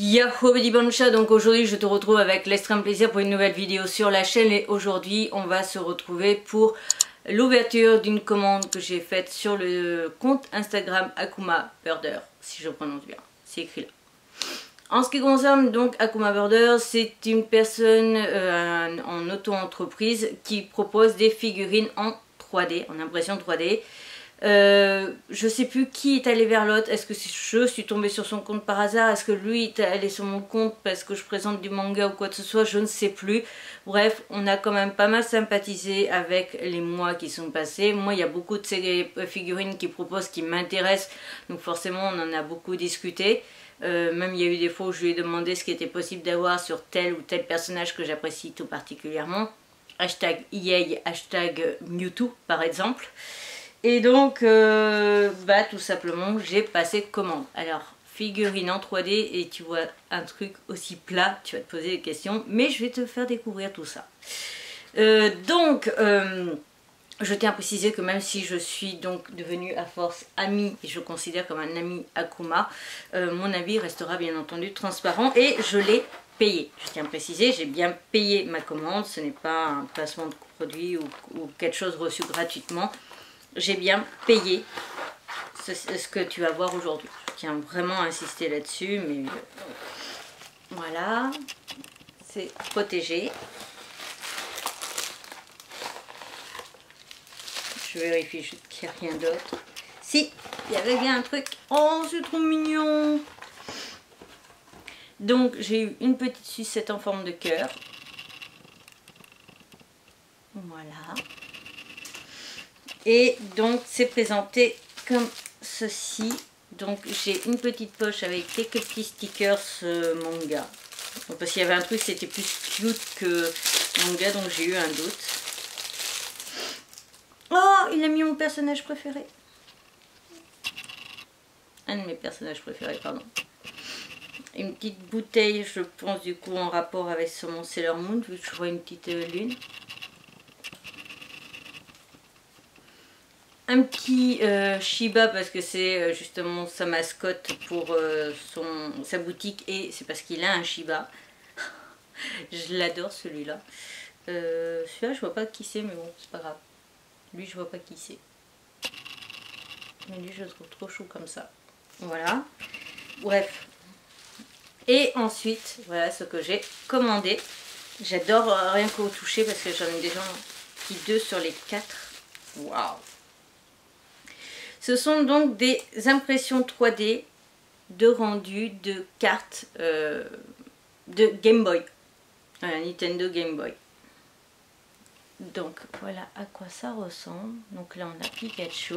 Yahoo Bancha, donc aujourd'hui je te retrouve avec l'extrême plaisir pour une nouvelle vidéo sur la chaîne et aujourd'hui on va se retrouver pour l'ouverture d'une commande que j'ai faite sur le compte Instagram Akuma Birder, si je prononce bien, c'est écrit là. En ce qui concerne donc Akuma c'est une personne euh, en auto-entreprise qui propose des figurines en 3D, en impression 3D. Euh, je sais plus qui est allé vers l'autre. Est-ce que je suis tombée sur son compte par hasard? Est-ce que lui est allé sur mon compte parce que je présente du manga ou quoi que ce soit? Je ne sais plus. Bref, on a quand même pas mal sympathisé avec les mois qui sont passés. Moi, il y a beaucoup de ces figurines qui proposent qui m'intéressent. Donc forcément, on en a beaucoup discuté. Euh, même il y a eu des fois où je lui ai demandé ce qui était possible d'avoir sur tel ou tel personnage que j'apprécie tout particulièrement. Hashtag EA, hashtag Mewtwo par exemple. Et donc, euh, bah tout simplement, j'ai passé commande. Alors, figurine en 3D et tu vois un truc aussi plat, tu vas te poser des questions, mais je vais te faire découvrir tout ça. Euh, donc, euh, je tiens à préciser que même si je suis donc devenue à force amie, et je considère comme un ami Akuma, mon avis restera bien entendu transparent et je l'ai payé. Je tiens à préciser, j'ai bien payé ma commande, ce n'est pas un placement de produit ou quelque chose reçu gratuitement j'ai bien payé ce, que tu vas voir aujourd'hui. Je tiens vraiment à insister là-dessus, mais euh, voilà, c'est protégé. Je vérifie qu'il n'y a rien d'autre. Si, il y avait bien un truc. Oh, c'est trop mignon Donc, j'ai eu une petite sucette en forme de cœur. Voilà. Et donc c'est présenté comme ceci. Donc j'ai une petite poche avec quelques petits stickers manga. parce qu'il y avait un truc c'était plus cute que manga donc j'ai eu un doute. Oh il a mis mon personnage préféré. Un de mes personnages préférés pardon. Une petite bouteille je pense du coup en rapport avec mon Sailor Moon vu que je vois une petite euh, lune. Un petit euh, Shiba parce que c'est euh, justement sa mascotte pour euh, son, sa boutique et c'est parce qu'il a un Shiba. je l'adore celui-là. celui-là je vois pas qui c'est mais bon c'est pas grave. Lui je vois pas qui c'est. Mais lui je le trouve trop chou comme ça. Voilà. Bref. Et ensuite voilà ce que j'ai commandé. J'adore rien qu'au toucher parce que j'en ai déjà qui deux sur les quatre. Waouh ce sont donc des impressions 3D de rendu de cartes euh, de Game Boy. Nintendo Game Boy. Donc voilà à quoi ça ressemble. Donc là on a Pikachu.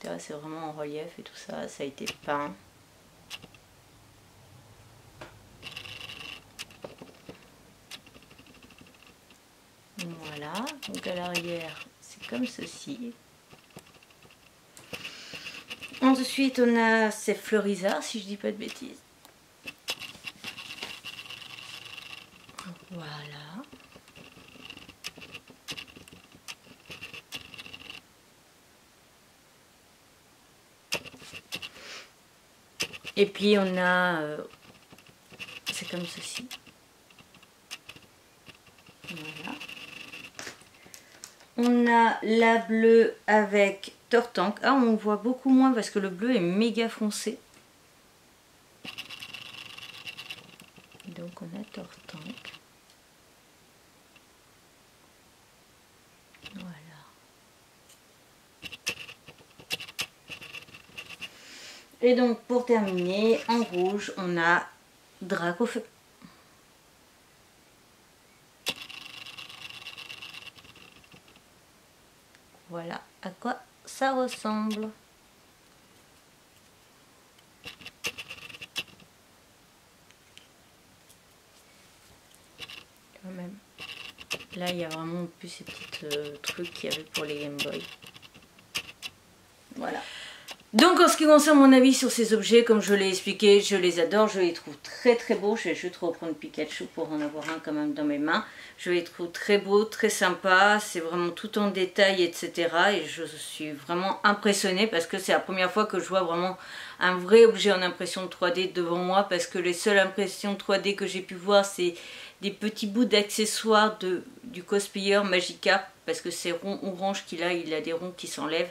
C'est vraiment en relief et tout ça. Ça a été peint. Voilà. Donc à l'arrière comme ceci. Ensuite, on a ces fleurisards, si je dis pas de bêtises. Voilà. Et puis on a... Euh, c'est comme ceci. On a la bleue avec Tortank. Ah, on voit beaucoup moins parce que le bleu est méga foncé. Donc on a Tortank. Voilà. Et donc pour terminer, en rouge, on a Dracofeu. Voilà à quoi ça ressemble? Là, il y a vraiment plus ces petits euh, trucs qu'il y avait pour les Game Boy. Donc en ce qui concerne mon avis sur ces objets, comme je l'ai expliqué, je les adore, je les trouve très très beaux. Je vais juste reprendre Pikachu pour en avoir un quand même dans mes mains. Je les trouve très beaux, très sympas, c'est vraiment tout en détail, etc. Et je suis vraiment impressionnée parce que c'est la première fois que je vois vraiment un vrai objet en impression 3D devant moi parce que les seules impressions 3D que j'ai pu voir c'est des petits bouts d'accessoires du cosplayer Magica parce que c'est rond orange qu'il a, il a des ronds qui s'enlèvent.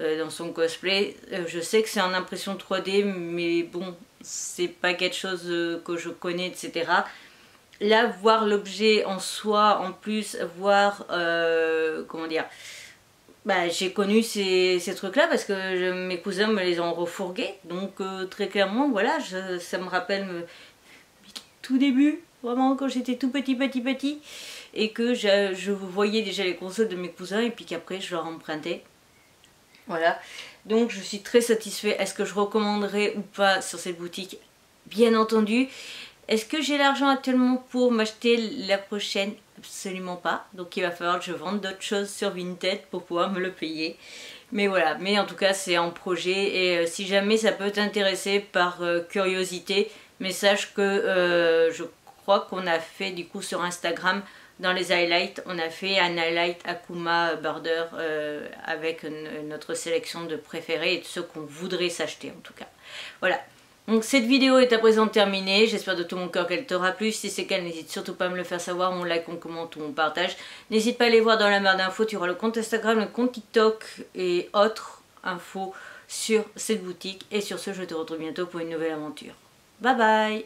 Euh, dans son cosplay. Euh, je sais que c'est en impression 3D, mais bon, c'est pas quelque chose euh, que je connais, etc. Là, voir l'objet en soi, en plus, voir, comment dire, bah, j'ai connu ces, trucs-là parce que mes cousins me les ont refourgués. Donc, très clairement, voilà, ça me rappelle tout début, vraiment quand j'étais tout petit, petit, petit, et que je, je, voyais déjà les consoles de mes cousins et puis qu'après je leur empruntais. Voilà. Donc je suis très satisfaite. Est-ce que je recommanderais ou pas sur cette boutique? Bien entendu. Est-ce que j'ai l'argent actuellement pour m'acheter la prochaine? Absolument pas. Donc il va falloir que je vende d'autres choses sur Vinted pour pouvoir me le payer. Mais voilà, mais en tout cas c'est en projet et euh, si jamais ça peut t'intéresser par euh, curiosité, mais sache que euh, je crois qu'on a fait du coup sur Instagram dans les highlights, on a fait un highlight Akuma Border euh, avec notre sélection de préférés et de ceux qu'on voudrait s'acheter en tout cas. Voilà. Donc cette vidéo est à présent terminée, j'espère de tout mon cœur qu'elle t'aura plu, si c'est le cas n'hésite surtout pas à me le faire savoir, on like, on commente ou on partage. N'hésite pas à aller voir dans la barre d'infos, tu auras le compte Instagram, le compte TikTok et autres infos sur cette boutique. Et sur ce, je te retrouve bientôt pour une nouvelle aventure. Bye bye